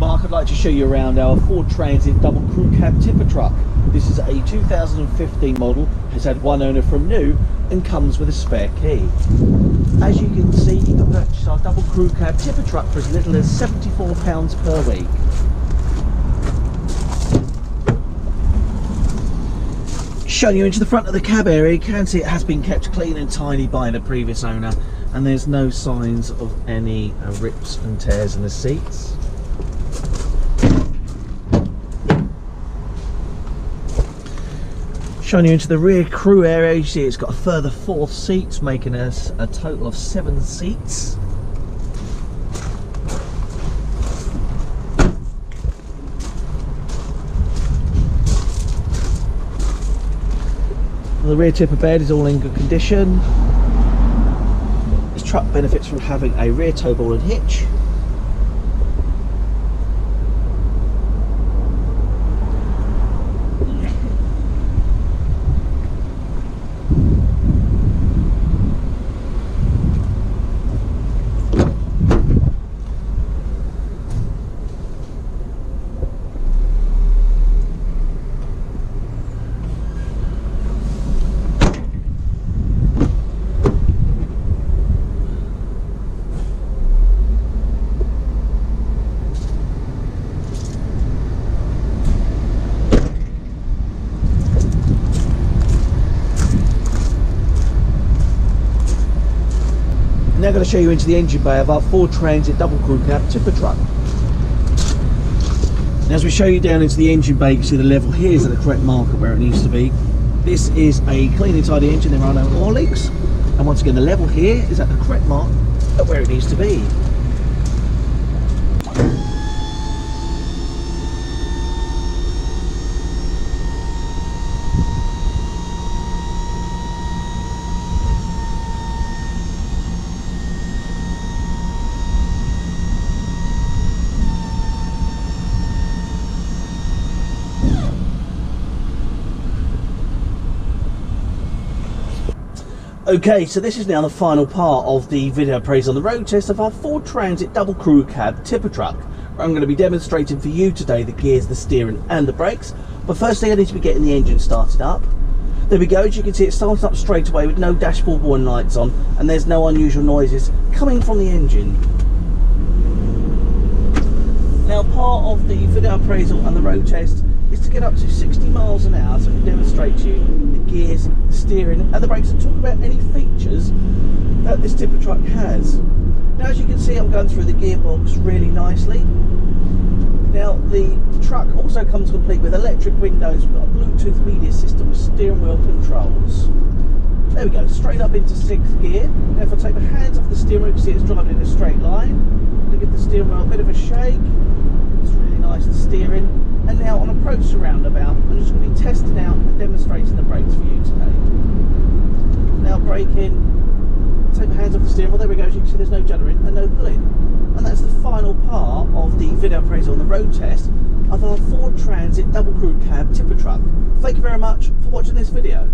Mark. I'd like to show you around our Ford Transit double crew cab tipper truck. This is a 2015 model, has had one owner from new and comes with a spare key. As you can see, you can purchase our double crew cab tipper truck for as little as £74 per week. Showing you into the front of the cab area, you can see it has been kept clean and tidy by the previous owner and there's no signs of any uh, rips and tears in the seats. Showing you into the rear crew area, you see it's got a further four seats, making us a total of seven seats. The rear tipper bed is all in good condition. This truck benefits from having a rear tow ball and hitch. Now going to show you into the engine bay of our Ford Transit double crew cab tipper truck. As we show you down into the engine bay, you can see the level here is at the correct mark where it needs to be. This is a clean and tidy engine, there are no oil leaks. And once again, the level here is at the correct mark at where it needs to be. Okay, so this is now the final part of the video appraisal on the road test of our Ford Transit double crew cab tipper truck. I'm going to be demonstrating for you today the gears, the steering and the brakes. But firstly I need to be getting the engine started up. There we go, as you can see it starts up straight away with no dashboard warning lights on and there's no unusual noises coming from the engine. Now part of the video appraisal and the road test is to get up to 60 miles an hour so I can demonstrate to you the gears, steering and the brakes and talk about any features that this tipper truck has. Now as you can see I'm going through the gearbox really nicely. Now the truck also comes complete with electric windows, we've got a Bluetooth media system with steering wheel controls. There we go, straight up into sixth gear. Now if I take my hands off the steering wheel, you can see it's driving in a straight line. I'm going to give the steering wheel a bit of a shake. It's really nice, the steering. And now on approach to roundabout, I'm just going to be testing out and demonstrating the brakes for you today. Now braking, take my hands off the steering wheel, there we go, as you can see there's no juddering and no pulling. And that's the final part of the video appraisal on the road test of our Ford Transit double crew cab tipper truck. Thank you very much for watching this video.